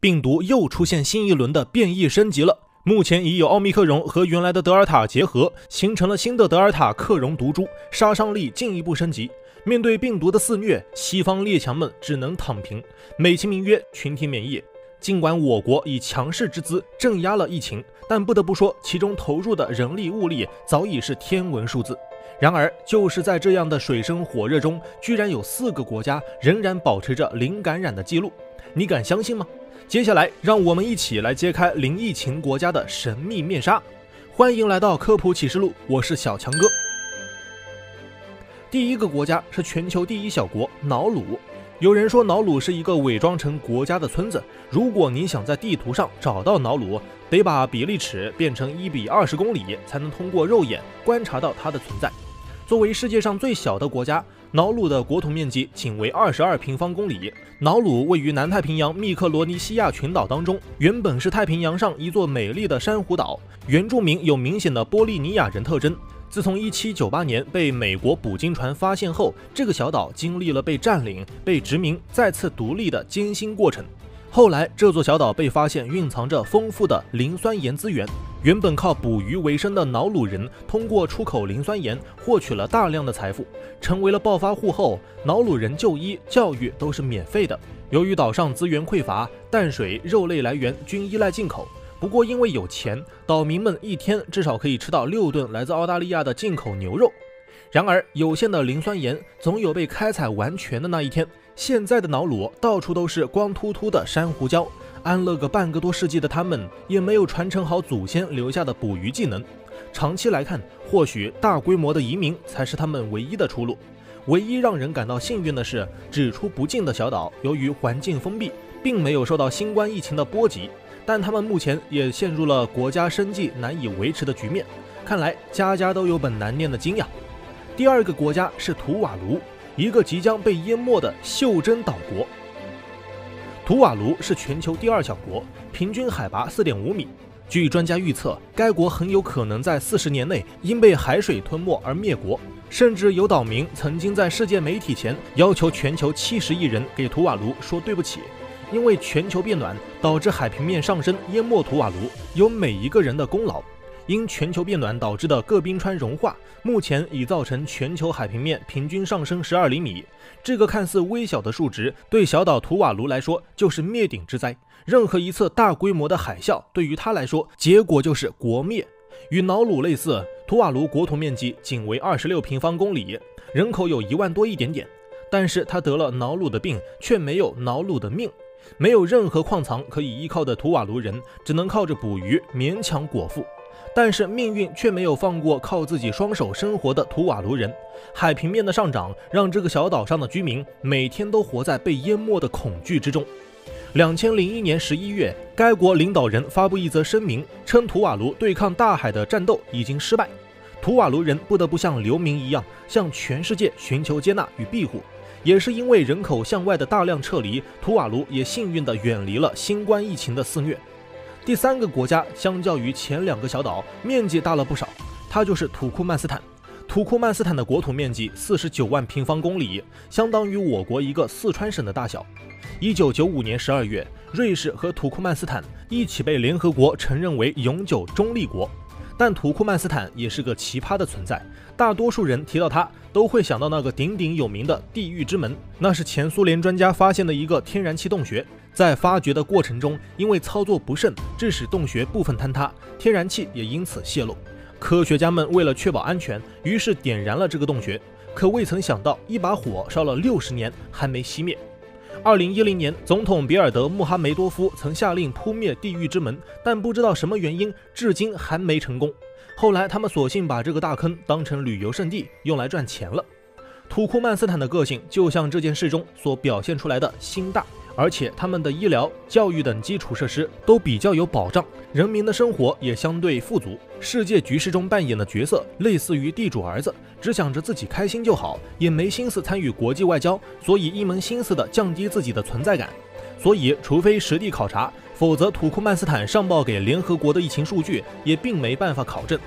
病毒又出现新一轮的变异升级了。目前已有奥密克戎和原来的德尔塔结合，形成了新的德尔塔克戎毒株，杀伤力进一步升级。面对病毒的肆虐，西方列强们只能躺平，美其名曰群体免疫。尽管我国以强势之姿镇压了疫情，但不得不说，其中投入的人力物力早已是天文数字。然而，就是在这样的水深火热中，居然有四个国家仍然保持着零感染的记录，你敢相信吗？接下来，让我们一起来揭开零疫情国家的神秘面纱。欢迎来到科普启示录，我是小强哥。第一个国家是全球第一小国瑙鲁。有人说瑙鲁是一个伪装成国家的村子。如果你想在地图上找到瑙鲁，得把比例尺变成一比二十公里，才能通过肉眼观察到它的存在。作为世界上最小的国家。瑙鲁的国土面积仅为二十二平方公里。瑙鲁位于南太平洋密克罗尼西亚群岛当中，原本是太平洋上一座美丽的珊瑚岛。原住民有明显的波利尼亚人特征。自从1798年被美国捕鲸船发现后，这个小岛经历了被占领、被殖民、再次独立的艰辛过程。后来，这座小岛被发现蕴藏着丰富的磷酸盐资源。原本靠捕鱼为生的瑙鲁人，通过出口磷酸盐获取了大量的财富，成为了暴发户后，瑙鲁人就医、教育都是免费的。由于岛上资源匮乏，淡水、肉类来源均依赖进口。不过，因为有钱，岛民们一天至少可以吃到六顿来自澳大利亚的进口牛肉。然而，有限的磷酸盐总有被开采完全的那一天。现在的瑙鲁到处都是光秃秃的珊瑚礁，安了个半个多世纪的他们也没有传承好祖先留下的捕鱼技能。长期来看，或许大规模的移民才是他们唯一的出路。唯一让人感到幸运的是，只出不进的小岛由于环境封闭，并没有受到新冠疫情的波及，但他们目前也陷入了国家生计难以维持的局面。看来家家都有本难念的经呀。第二个国家是图瓦卢。一个即将被淹没的袖珍岛国，图瓦卢是全球第二小国，平均海拔四点五米。据专家预测，该国很有可能在四十年内因被海水吞没而灭国。甚至有岛民曾经在世界媒体前要求全球七十亿人给图瓦卢说对不起，因为全球变暖导致海平面上升，淹没图瓦卢有每一个人的功劳。因全球变暖导致的各冰川融化，目前已造成全球海平面平均上升十二厘米。这个看似微小的数值，对小岛图瓦卢来说就是灭顶之灾。任何一次大规模的海啸，对于他来说，结果就是国灭。与瑙鲁类似，图瓦卢国土面积仅为二十六平方公里，人口有一万多一点点。但是他得了瑙鲁的病，却没有瑙鲁的命。没有任何矿藏可以依靠的图瓦卢人，只能靠着捕鱼勉强果腹。但是命运却没有放过靠自己双手生活的图瓦卢人。海平面的上涨让这个小岛上的居民每天都活在被淹没的恐惧之中。两千零一年十一月，该国领导人发布一则声明，称图瓦卢对抗大海的战斗已经失败，图瓦卢人不得不像流民一样向全世界寻求接纳与庇护。也是因为人口向外的大量撤离，图瓦卢也幸运地远离了新冠疫情的肆虐。第三个国家相较于前两个小岛，面积大了不少，它就是土库曼斯坦。土库曼斯坦的国土面积四十九万平方公里，相当于我国一个四川省的大小。一九九五年十二月，瑞士和土库曼斯坦一起被联合国承认为永久中立国。但土库曼斯坦也是个奇葩的存在，大多数人提到它，都会想到那个鼎鼎有名的地狱之门，那是前苏联专家发现的一个天然气洞穴。在发掘的过程中，因为操作不慎，致使洞穴部分坍塌，天然气也因此泄露。科学家们为了确保安全，于是点燃了这个洞穴，可未曾想到，一把火烧了六十年还没熄灭。二零一零年，总统比尔德·穆哈梅多夫曾下令扑灭地狱之门，但不知道什么原因，至今还没成功。后来，他们索性把这个大坑当成旅游胜地，用来赚钱了。土库曼斯坦的个性，就像这件事中所表现出来的心大。而且他们的医疗、教育等基础设施都比较有保障，人民的生活也相对富足。世界局势中扮演的角色类似于地主儿子，只想着自己开心就好，也没心思参与国际外交，所以一门心思的降低自己的存在感。所以，除非实地考察，否则土库曼斯坦上报给联合国的疫情数据也并没办法考证。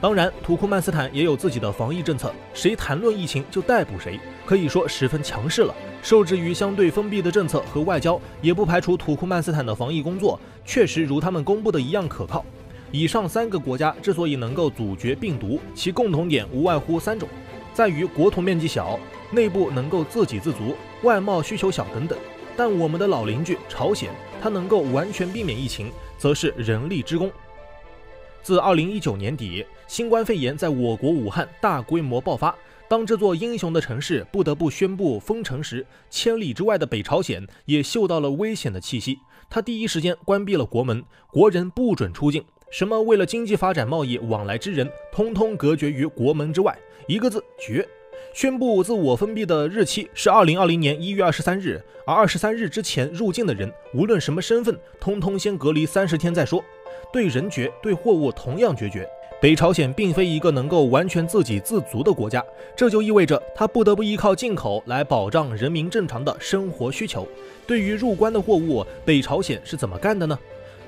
当然，土库曼斯坦也有自己的防疫政策，谁谈论疫情就逮捕谁，可以说十分强势了。受制于相对封闭的政策和外交，也不排除土库曼斯坦的防疫工作确实如他们公布的一样可靠。以上三个国家之所以能够阻绝病毒，其共同点无外乎三种，在于国土面积小，内部能够自给自足，外贸需求小等等。但我们的老邻居朝鲜，它能够完全避免疫情，则是人力之功。自二零一九年底，新冠肺炎在我国武汉大规模爆发。当这座英雄的城市不得不宣布封城时，千里之外的北朝鲜也嗅到了危险的气息。他第一时间关闭了国门，国人不准出境。什么为了经济发展、贸易往来之人，通通隔绝于国门之外。一个字绝。宣布自我封闭的日期是二零二零年一月二十三日，而二十三日之前入境的人，无论什么身份，通通先隔离三十天再说。对人绝，对货物同样决绝。北朝鲜并非一个能够完全自给自足的国家，这就意味着它不得不依靠进口来保障人民正常的生活需求。对于入关的货物，北朝鲜是怎么干的呢？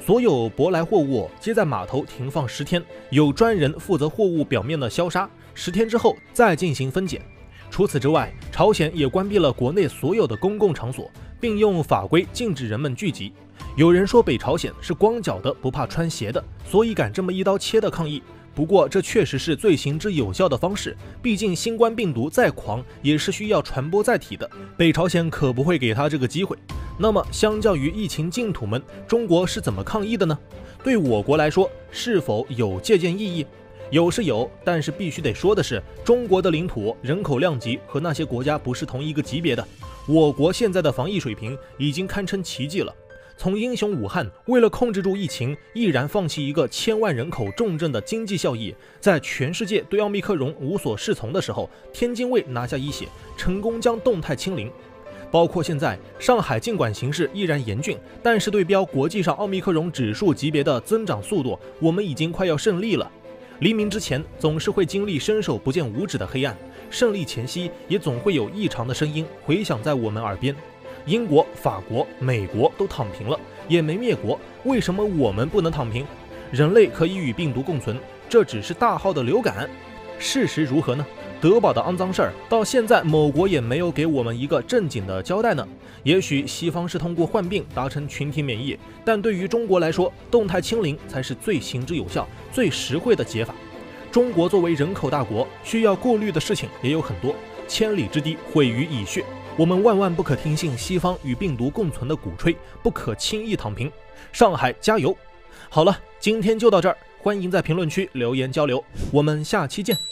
所有舶来货物皆在码头停放十天，有专人负责货物表面的消杀，十天之后再进行分拣。除此之外，朝鲜也关闭了国内所有的公共场所，并用法规禁止人们聚集。有人说北朝鲜是光脚的不怕穿鞋的，所以敢这么一刀切的抗议。不过这确实是最行之有效的方式，毕竟新冠病毒再狂也是需要传播载体的，北朝鲜可不会给他这个机会。那么，相较于疫情净土们，中国是怎么抗疫的呢？对我国来说，是否有借鉴意义？有是有，但是必须得说的是，中国的领土、人口量级和那些国家不是同一个级别的。我国现在的防疫水平已经堪称奇迹了。从英雄武汉为了控制住疫情，毅然放弃一个千万人口重症的经济效益，在全世界对奥密克戎无所适从的时候，天津卫拿下一血，成功将动态清零。包括现在上海，尽管形势依然严峻，但是对标国际上奥密克戎指数级别的增长速度，我们已经快要胜利了。黎明之前总是会经历伸手不见五指的黑暗，胜利前夕也总会有异常的声音回响在我们耳边。英国、法国、美国都躺平了，也没灭国，为什么我们不能躺平？人类可以与病毒共存，这只是大号的流感。事实如何呢？德宝的肮脏事儿，到现在某国也没有给我们一个正经的交代呢。也许西方是通过患病达成群体免疫，但对于中国来说，动态清零才是最行之有效、最实惠的解法。中国作为人口大国，需要顾虑的事情也有很多，千里之堤毁于蚁穴。我们万万不可听信西方与病毒共存的鼓吹，不可轻易躺平。上海加油！好了，今天就到这儿，欢迎在评论区留言交流，我们下期见。